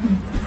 Mm.